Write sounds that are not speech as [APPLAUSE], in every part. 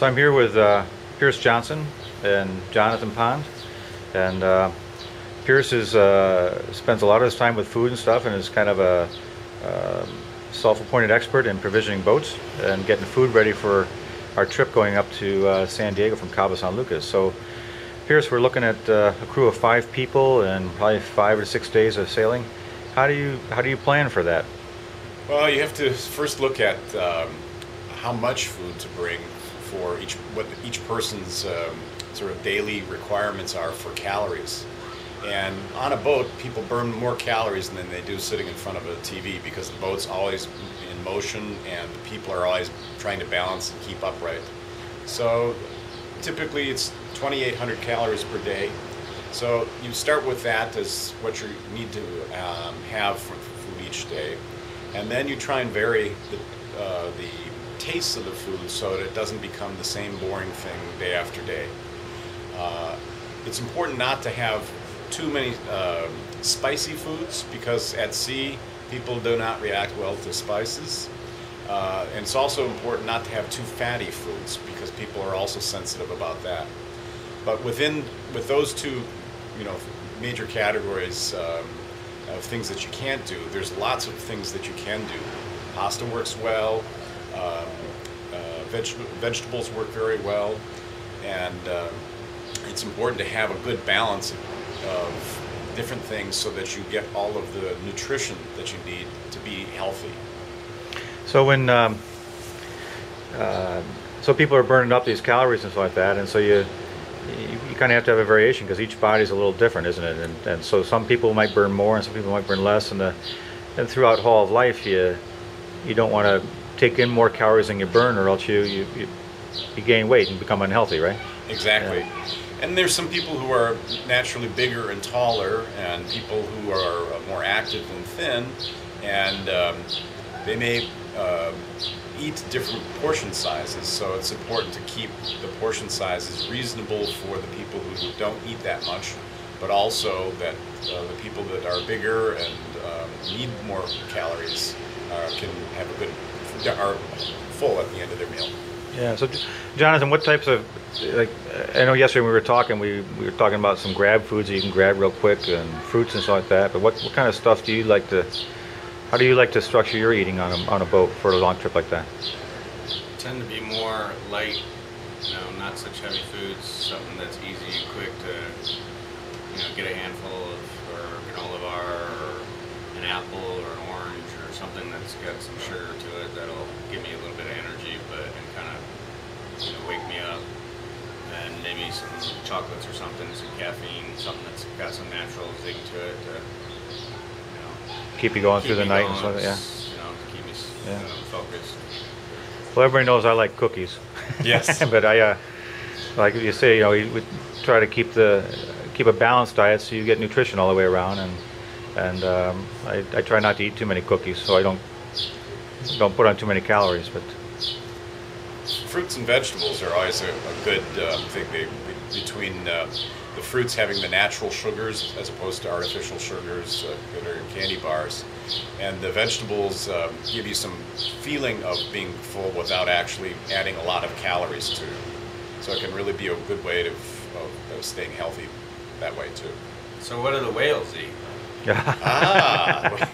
So I'm here with uh, Pierce Johnson and Jonathan Pond, and uh, Pierce is uh, spends a lot of his time with food and stuff, and is kind of a um self-appointed expert in provisioning boats and getting food ready for our trip going up to uh, San Diego from Cabo San Lucas. So, Pierce, we're looking at uh, a crew of five people and probably five or six days of sailing. How do you how do you plan for that? Well, you have to first look at um, how much food to bring for each what each person's um, sort of daily requirements are for calories. And on a boat, people burn more calories than they do sitting in front of a TV because the boat's always in motion and the people are always trying to balance and keep upright. So typically it's 2,800 calories per day. So you start with that as what you need to um, have for each day. And then you try and vary the, uh, the taste of the food so that it doesn't become the same boring thing day after day. Uh, it's important not to have too many uh, spicy foods because at sea people do not react well to spices. Uh, and it's also important not to have too fatty foods because people are also sensitive about that. But within with those two, you know, major categories um, of things that you can't do, there's lots of things that you can do. Pasta works well. Um, uh, veg- vegetables work very well, and uh, it's important to have a good balance of different things so that you get all of the nutrition that you need to be healthy. So when um, uh, so people are burning up these calories and stuff like that, and so you you, you kind of have to have a variation because each body is a little different, isn't it? And, and so some people might burn more, and some people might burn less, and the and throughout whole of life, you you don't want to take in more calories than you burn, or else you you, you, you gain weight and become unhealthy, right? Exactly. And there's some people who are naturally bigger and taller, and people who are uh, more active and thin, and um, they may uh, eat different portion sizes. So it's important to keep the portion sizes reasonable for the people who don't eat that much, but also that uh, the people that are bigger and um, need more calories uh, can have a good are full at the end of their meal. Yeah. So, Jonathan, what types of like I know yesterday when we were talking, we, we were talking about some grab foods that you can grab real quick and fruits and stuff like that. But what, what kind of stuff do you like to? How do you like to structure your eating on a, on a boat for a long trip like that? tend to be more light, you know, not such heavy foods, something that's easy and quick to, you know, get a handful of, or granola bar, or an apple, or an orange, or something that's got some sugar to it that'll give me a little bit of energy, but, and kind of, you know, wake me up. And maybe some chocolates or something, some caffeine, something that's got some natural zing to it to, you know, Keep you going keep through the night and stuff. Yeah. You know, keep me Yeah. you know, focused. Well, everybody knows I like cookies. Yes. [LAUGHS] but I, uh, like you say, you know, we, we try to keep the keep a balanced diet so you get nutrition all the way around, and and um, I, I try not to eat too many cookies so I don't don't put on too many calories. But Fruits and vegetables are always a, a good um, thing they, between uh, the fruits having the natural sugars as opposed to artificial sugars uh, that are in candy bars, and the vegetables um, give you some feeling of being full without actually adding a lot of calories to. it So it can really be a good way to, of, of staying healthy that way too. So what do the whales eat? Yeah, Ah,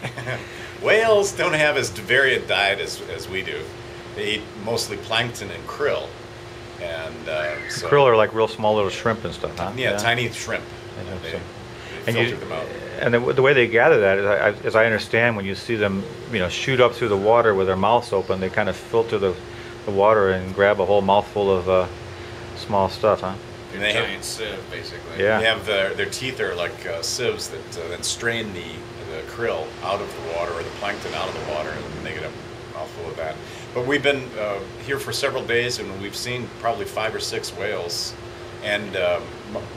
[LAUGHS] whales don't have as varied a diet as, as we do. They eat mostly plankton and krill, and uh, so krill are like real small little shrimp and stuff, huh? yeah, tiny shrimp. I know, They, so- they And filter you, them out. and the, the way they gather that, is I- as I understand, when you see them, you know, shoot up through the water with their mouths open, they kind of filter the, the water and grab a whole mouthful of uh, small stuff, huh? And they have- sieve, basically. Yeah. They have their, their teeth are like uh, sieves that uh, then strain the, the krill out of the water or the plankton out of the water, and they get a mouthful of that. But we've been uh, here for several days, and we've seen probably five or six whales, and um,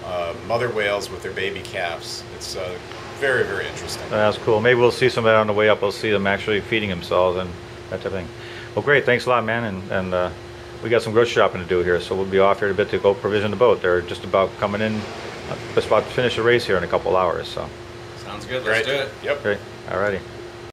uh, mother whales with their baby calves. It's uh, very very interesting. That's cool. Maybe we'll see some of that on the way up. We'll see them actually feeding themselves and that type of thing. Well, great. Thanks a lot, man. And, and uh, we got some grocery shopping to do here, so we'll be off here in a bit to go provision the boat. They're just about coming in, uh, just about to finish the race here in a couple hours. So, Sounds good. Let's Great. do it. Yep. great. Alrighty.